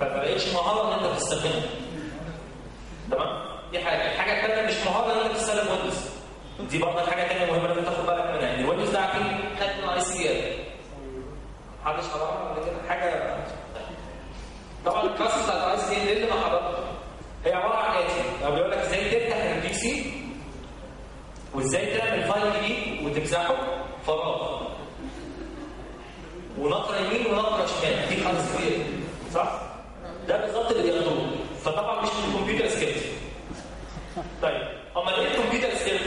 فما بقتش مهارة إن أنت تستخدمها. تمام؟ دي حاجة. الحاجة الثانية مش مهارة إن أنت تستخدم ويندوز دي برضه حاجة ثانية مهمة لازم تاخد بالك منها. إن الويندوز ده عارفين خد من اي سي ال محدش حضرها ولا كده؟ حاجة طبعا الكلاس بتاعت الاي سي ال اللي ما حضرتها هي عبارة عن اتي لو بيقول لك إزاي تفتح البي سي وإزاي تعمل فايل جديد وتمسحه فراغ. ونقرة يمين ونقرة شمال. دي خمس كتير صح؟ ده بالظبط اللي بياخدوه فطبعا مش ال computer skills. طيب أمال إيه ال computer skills؟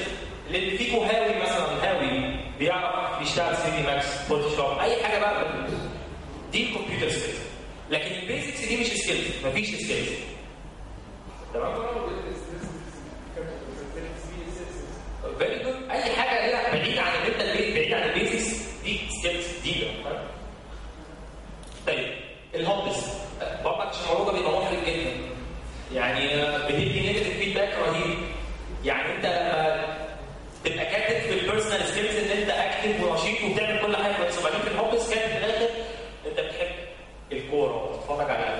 اللي فيكو هاوي مثلا هاوي بيعرف يشتغل 3D Max Photoshop أي حاجة بقى. دي ال computer skills. لكن ال basics دي مش skills مفيش skills. la.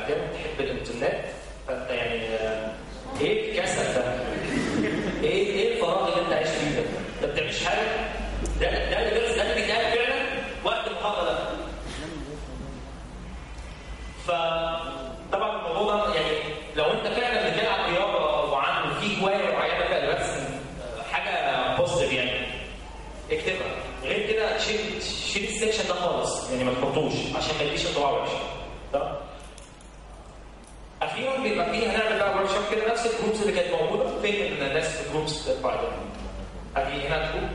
ادي هنا جروب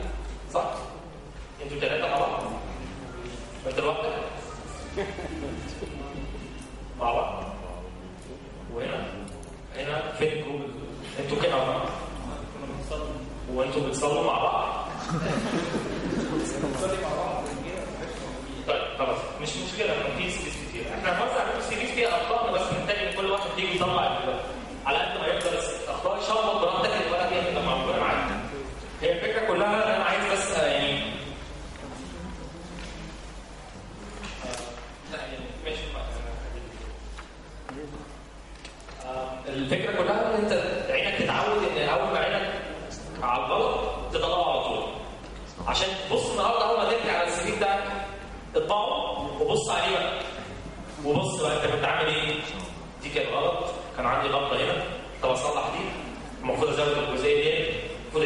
صح؟ أنتوا ثلاثة مع بعض انت لوحدك مع بعض وهنا؟ هنا فين الجروب؟ أنتوا كده مع بعض وأنتوا بتصلوا مع بعض. طيب خلاص. مش مشكلة ما في سيريز كتير. إحنا هنوزع سيريز فيها أخطاء بس محتاج ان كل واحد يجي يطلع على قد ما يقدر اخطاء يشخبط براحتك الورقه دي هتبقى موجوده معاك هي الفكرة كلها أنا عايز بس يعني لا يعني ماشي الفكرة كلها ان انت عينك تتعود ان اول ما عينك على الغلط تطلعه على طول عشان تبص النهارده اول ما ترجع على السي في بتاعك اطبعه وبص عليه بقى وبص بقى انت كنت عامل إيه؟ دي كانت غلط كان عندي غلطه هنا طب اصلح دي المفروض ازود الجزئيه دي المفروض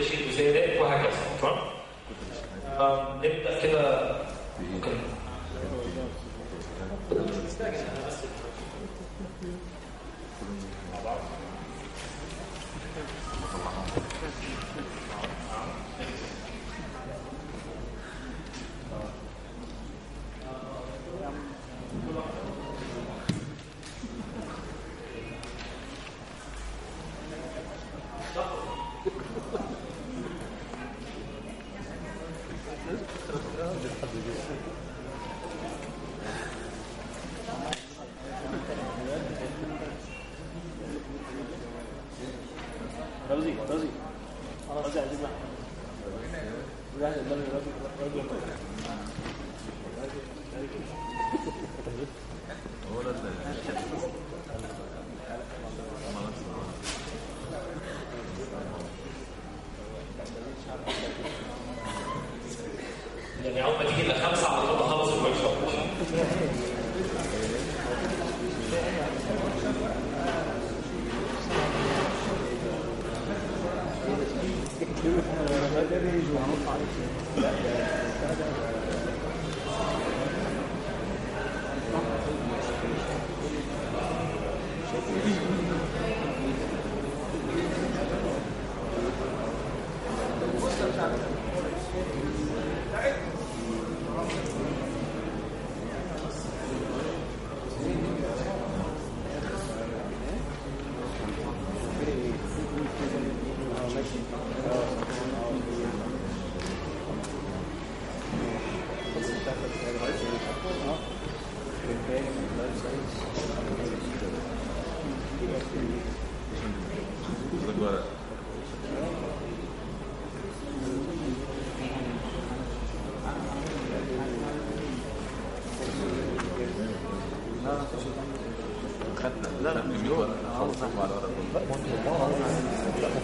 خدنا لا لا مش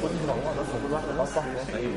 كل مجموعه بس كل واحدة بس صح أيوه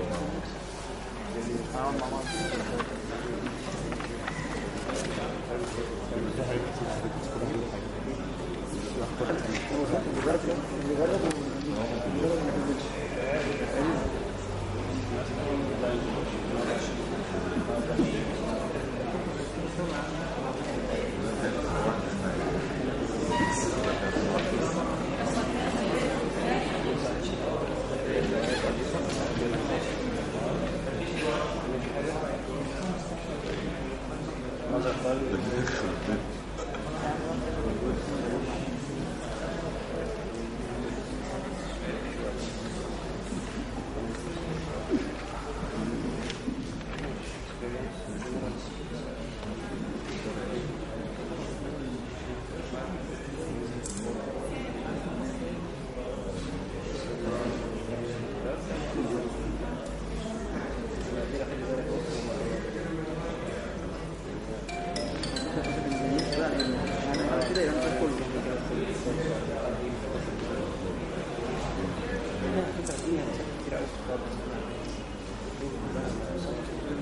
É. tirar os pobres do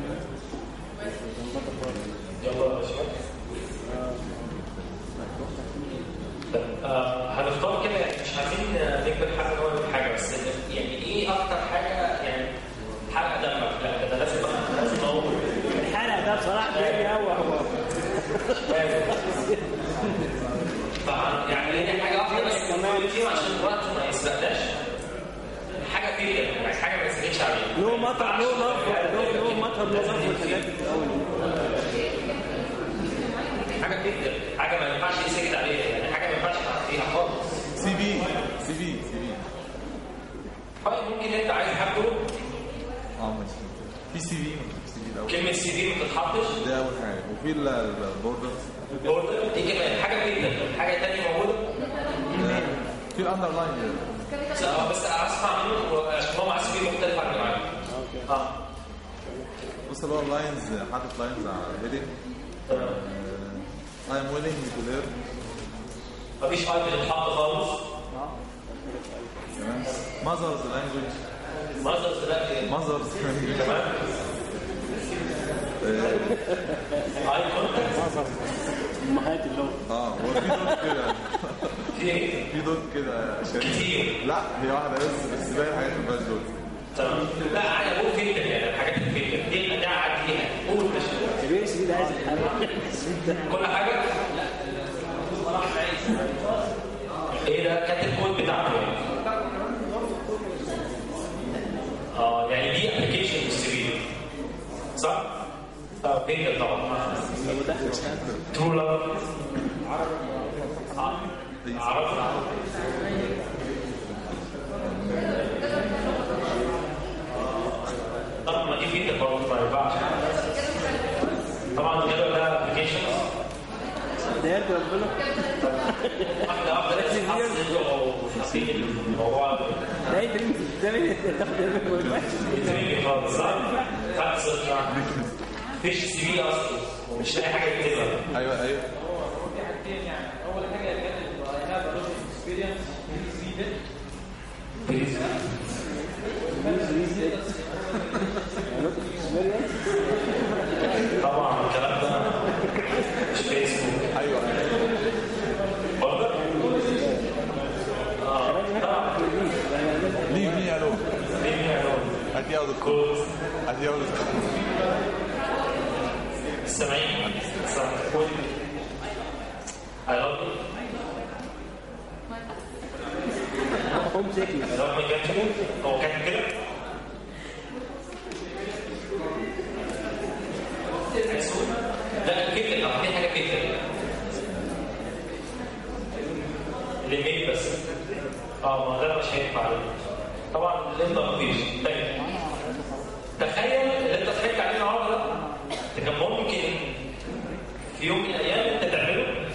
né? مطر له لف له مطر له والحاجات الأول حاجة فيه كده حاجة ما ينفعش يسكت عليها يعني حاجة ما ينفعش تحط فيها خالص. سي في سي في سي في طيب ممكن انت عايز حاجة آه ماشي. في سي في كلمة سي في ما تتحطش ده أول حاجة. وفي ال- البوردر. اوردر دي كمان حاجة جدا حاجة ثانية موجودة؟ في الاندرلاين بس بس أسمع منه هو معاه سي في مختلف عن آه. بص اللي هو اللاينز حاطط لاينز على الهيدنج I am willing to learn مفيش ايتم بتتحط خالص؟ تمام. Language. مصدر دلوقتي mothers language. تمام. اي كونتاكت امهات اللغة آه هو في دوت كده في إيه؟ دوت كده كتير لا هي واحدة بس بس باقي الحاجات ما دوت تمام لا أنا بقول فيلتر يعني الحاجات الفيلتر دي ده عديها قول مش البي اس دي عايز كل حاجة إيه ده كانت الكود بتاعته يعني آه يعني دي ابلكيشن للسي صح؟ آه فيلتر طبعا ترو لاف عرفت طبعا ما دي فيلتر برضه ما ينفعش طبعا الجدول ده ابلكيشن ديت ربنا واحدة واحدة سي أصلا ومش لاقي حاجة يكتبها أيوه أيوه طبعا الكلام ده مش فيسبوك أيوه برضه آه طبعا ليه مي ألو ليه يعني هدي اوت الكود كود هدي اوت الكود السامعين صح كود I love you هوم سيكنس I love my country هو كان كده حاجة بس. آه ما ده مش هينفع طبعا مفيش طيب. تخيل اللي انت ضحكت عليه النهارده ده ده كان ممكن في يوم من الأيام انت تعمله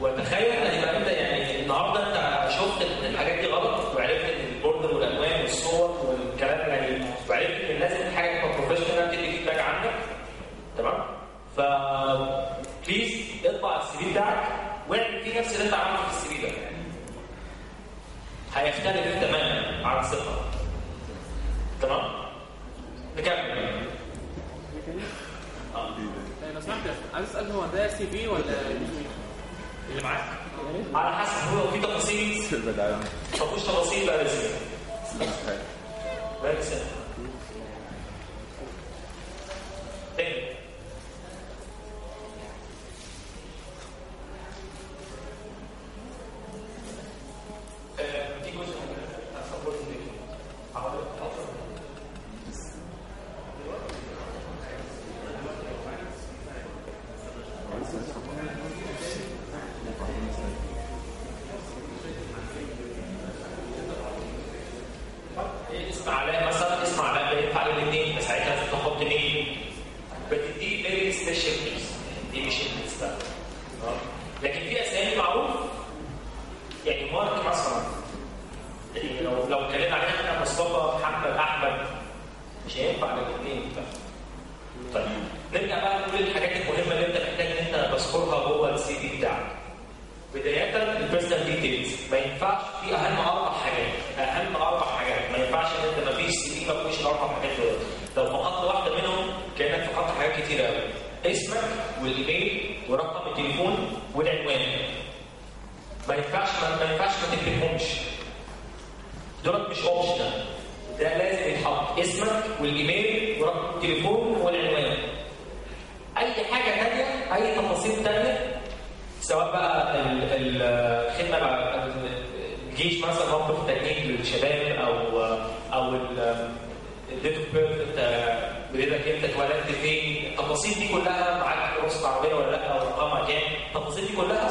وتخيل ان يبقى انت يعني النهارده انت شفت ان الحاجات دي غلط وعرفت ان ال border والالوان والصور والكلام يعني وعرفت ان لازم حاجة تبقى professional تدي feedback عنك تمام ف بليز اطبع السي في بتاعك واعمل فيه في نفس اللي انت عملته في السي في ده. هيختلف تماما عن الثقه تمام؟ نكمل. آه لو سمحت عايز أسأل هو ده سي في ولا اللي معاك. على حسب هو في تفاصيل. ما فيهوش تفاصيل بقى لسه بقى لسه تاني آه، في جزء من التصور اللي حاضر حاضر اسم علاء مثلا اسم علاء ده ينفع للاثنين بس ساعتها لازم تحط مين بتدي very special names دي مش الناس بقى آه. لكن في اسامي معروف يعني مارك مثلا يعني لو لو اتكلمنا عليها إحنا مصطفى محمد احمد مش هينفع للاثنين طيب نرجع بقى نقول الحاجات المهمه اللي انت محتاج ان انت تذكرها جوه ال CV بتاعك بداية ال personal details ما ينفعش في أهم أربع حاجات. أهم أربع حاجات. ما ينفعش إن أنت ما فيش CV ما فيش الأربع حاجات دول. لو فقدت واحدة منهم كأنك فقدت حاجات كتيرة قوي اسمك والإيميل ورقم التليفون والعنوان. ما ينفعش ما ينفعش ما تكتبهمش دولت مش اوبشنال ده لازم يتحط. اسمك والإيميل ورقم التليفون والعنوان. أي حاجة ثانية أي تفاصيل ثانية سواء بقى ال- ال- الخدمة بقى الجيش مثلا موقف تجنيد للشباب أو أو ال date of أنت اتولدت فين؟ التفاصيل دي كلها معاك رخصه عربيه ولا لأ؟ أو رقمها كام؟ التفاصيل دي كلها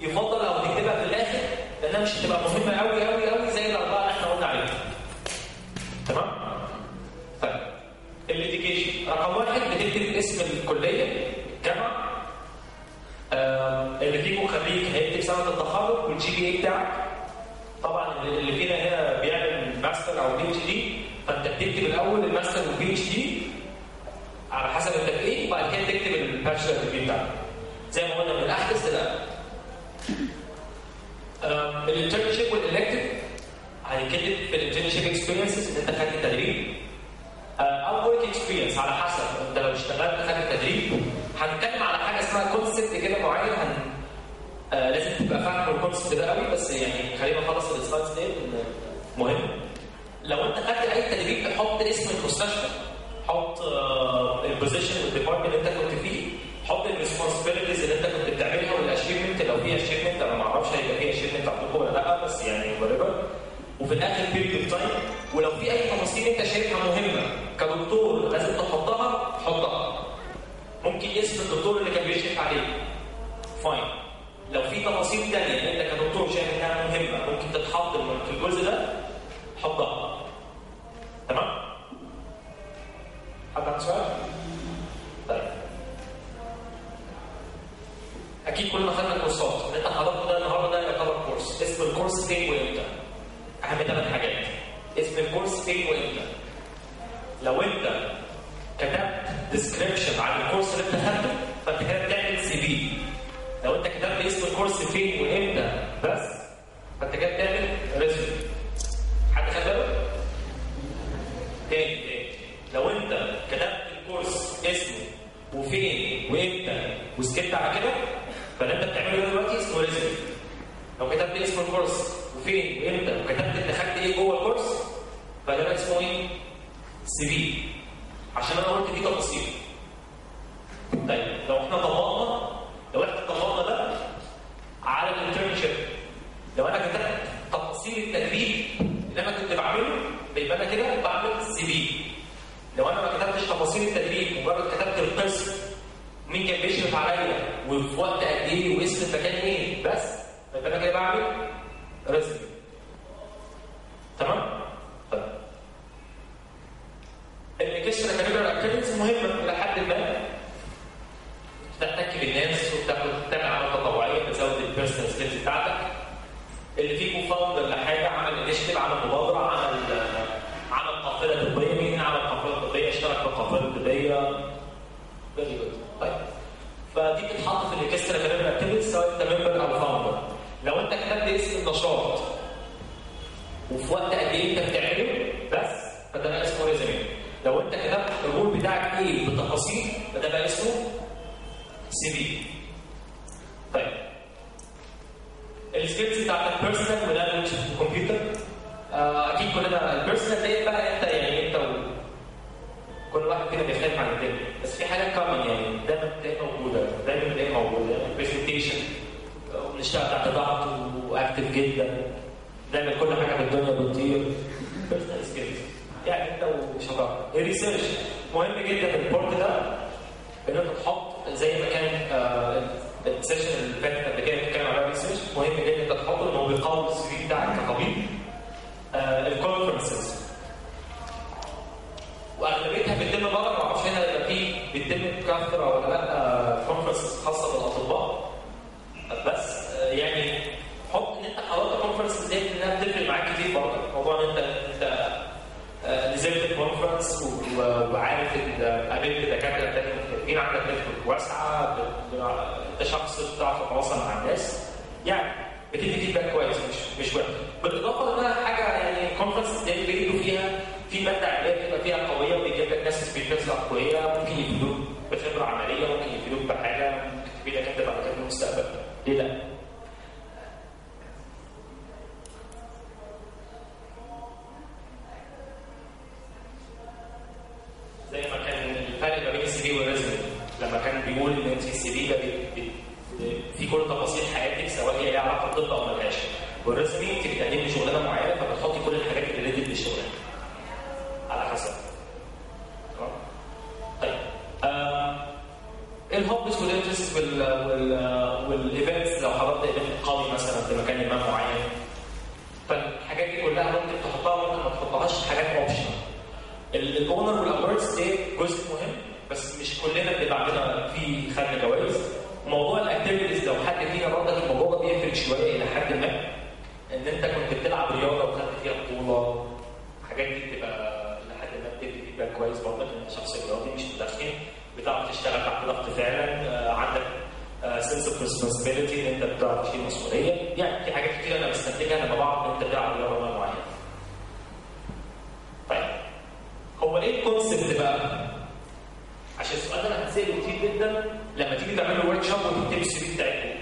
يفضل لو تكتبها في الآخر لأنها مش هتبقى مهمة قوي قوي قوي زي الاربعه اللي إحنا قلنا عليهم تمام؟ طيب ال education رقم واحد بتكتب اسم الكليه الجامعة آه، اللي فيكم خريج هيكتب سنه التخرج وال GPA بتاعك. طبعا اللي فينا هنا بيعمل ماستر أو PhD فأنت بتكتب الأول ال master وال PhD على حسب أنت في إيه وبعد كده تكتب ال bachelor degree بتاعك. زي ما قلنا من الأحدث للاقل ال internship وال elective هيتكتب في ال internship experiences إن أنت خدت تدريب. أو work experience على حسب. أنت لو اشتغلت خدت تدريب. هنتكلم على حاجة اسمها concept كده معين. آه لازم تبقى فاهم ال concept ده قوي بس يعني خلينا نخلص ال slides دي مهم. لو انت خدت أي تدريب تحط اسم المستشفى حط آه ال position وال department اللي انت كنت فيه حط ال responsibilities اللي انت كنت بتعملها وال achievement لو في achievement أنا ما أعرفش هيبقى في achievement عندكم ولا لأ بس يعني whatever. وفي الآخر period of time ولو في أي تفاصيل انت شايفها مهمة كدكتور لازم تحطها حطها. ممكن اسم الدكتور اللي كان بيشرف عليك فاين لو اسم ال course فين وامتى بس فانت كده بتعمل resume حد خد باله؟ تاني تاني لو انت كتبت ال course اسمه وفين وامتى وسكت على كده فاللي انت بتعمله ده دلوقتي اسمه resume لو كتبت اسم ال course وفين وامتى وكتبت انت خدت إيه جوه ال course فده بقى اسمه إيه؟ CV عشان أنا قلت فيه تفاصيل طيب لو إحنا طبقنا لو إحنا طبقنا ده على ال internship لو أنا كتبت تفاصيل التدريب اللي أنا كنت بعمله يبقى أنا كده بعمل CV لو أنا ما كتبتش تفاصيل التدريب مجرد كتبت القسم مين كان بيشرف عليا وفي وقت قد إيه واسم المكان إيه بس يبقى أنا كده بعمل resume Let's ال research مهم جدا ال part ده ان انت تحط زي ما كان آه، ال session اللي فاتت قبل كده بنتكلم على ال research مهم جدا انت تحطه ان هو بيقوي ال CV بتاعك كطبيب ال conferences وأغلبيتها بتتم بره ما أعرفش هنا في بتتم بكثره ولا لا conference خاصة بالأطباء بس آه، يعني حط ان انت حضرت conference ديت انها بتفرق معاك كتير برضه موضوع ان انت انت آه، نزلت ال conference و- و- وعارف ان قابلت دكاتره تانية مختلفين عندك network واسعة انت شخص بتعرف تتواصل مع الناس. يعني بتدي feedback كويس مش مش وحش. بالإضافة لانها حاجة يعني ال conference دي بيجوا فيها في مادة علميه بتبقى فيها قوية وبيجيب لك ناس speakers قوية. ممكن يفيدوك بخبرة عملية ممكن يفيدوك بحاجة ممكن تفيدك انت بعد كده في المستقبل. ليه لأ؟ ال hobbies وال وال وال events لو حضرت event قوي مثلا في مكان ما معين. فالحاجات دي كلها ممكن تحطها ممكن ما تحطهاش حاجات optional ال honor وال awards دي جزء مهم بس مش كلنا بيبقى عندنا في خدنا جوائز. موضوع ال activities لو حد فينا برضك الموضوع ده بيفرق شوية إلى حد ما. إن أنت كنت بتلعب رياضة وخدت فيها بطولة الحاجات دي بتبقى لحد ما بتدي feedback كويس برضك إن أنت شخص رياضي مش مدخن بتعرف تشتغل تحت ضغط فعلا آه، عندك sense of responsibility إن أنت بتعرف تشيل مسؤولية يعني في حاجات كتير أنا بستنتجها لما بعرف إن أنت بتلعب رياضة معينة طيب هو إيه ال concept بقى؟ عشان السؤال ده أنا هتسأله كتير جدا لما تيجي تعمل له workshop وتكتب ال CV بتاعتكم.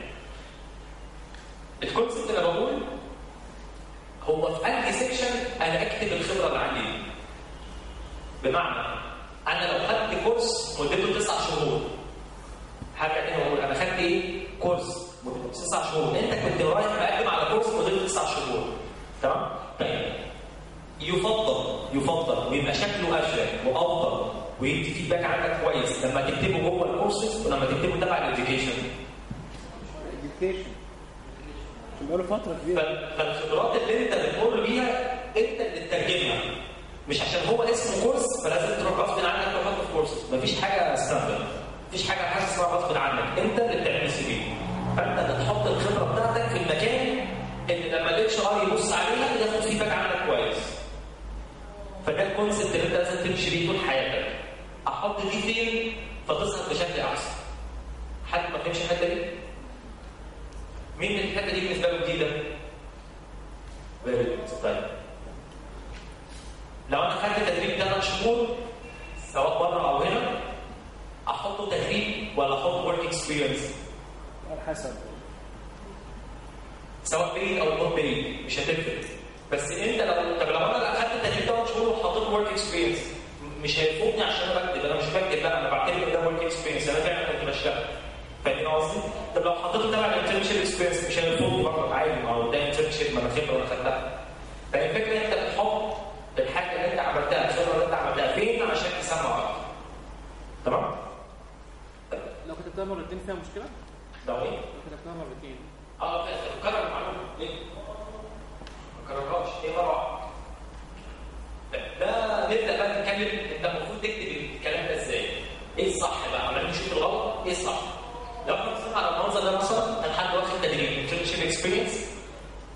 ال concept اللي بقول هو في انهي section أنا أكتب الخبرة اللي عندي دي. بمعنى أنا لو خدت course مدته تسع شهور. هرجع تاني واقول أنا خدت إيه؟ course مدته تسع شهور. أنت كنت رايح مقدم على course مدته تسع شهور. تمام؟ طيب. يفضل يفضل ويبقى شكله اشيك وافضل ويدي feedback عنك كويس. لما تكتبه جوه الكورسز ولما تكتبه تبع ال education فالخبرات اللي أنت بتمر بيها أنت اللي تترجمها مش عشان هو اسمه course فلازم تروح غصب عنك تحطه في course مفيش حاجة standard مفيش حاجة حاجة اسمها غصب عنك. انت اللي بتعمل CV. فانت اللي تحط الخبرة بتاعتك في المكان اللي لما ال HR يبص عليها ياخد feedback عنك كويس. فده ال concept اللي انت لازم تمشي بيه طول حياتك. أحط دي فين؟ فتظهر بشكل أحسن. حد ما فهمش الحتة دي؟ مين الحتة دي بالنسبة له جديدة. طيب. لو أنا خدت تدريب ثلاث شهور سواء بره أو هنا احطه تدريب ولا أحط work experience على حسب سواء paid أو non paid مش هتفرق. بس أنت لو طب لو أنا اخدت تدريب ثلاث شهور وحطيت work experience مش هيفوتني عشان أنا بكتب أنا مش بكتب بقى أنا بعتبر ده work experience أنا فعلا كنت بشتغل. فاهمين قصدي؟ طب لو حطيته تبع ال internship experience مش هيفوتني برضه عادي ما هو ده internship ما أنا خبرة أنا خدتها. فالفكرة أنت بتحط الحاجة اللي انت عملتها الخبره اللي انت عملتها تمام؟ لو كتبتها مرتين فيها مشكلة؟ ده إيه؟ لو كتبتها مرتين آه كرر المعلومة ليه؟ ما كررهاش إيه مره واحدة ده نبدأ بقى نتكلم أنت المفروض تكتب الكلام ده إزاي؟ إيه الصح بقى؟ عمال نشوف الغلط إيه الصح؟ لو إحنا بصينا على المنظر ده مثلا كان حد واخد تدريب internship experience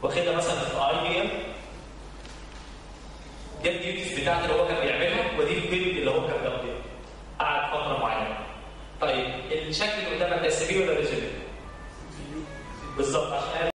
واخدها مثلا في IBM دي ال duties بتاعته اللي هو كان بيعملها ودي الفيلم اللي هو كان بيقضيها قعد فتره معينه الشكل اللي قدامك ده في ولا resume؟ بالظبط عشان